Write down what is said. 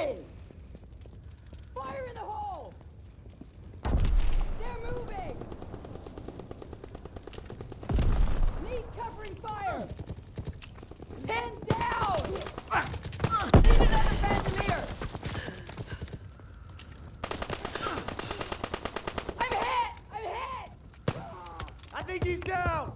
Moving! Fire in the hole! They're moving! Need covering fire! Pin down! Need another bandolier! I'm hit! I'm hit! I think he's down!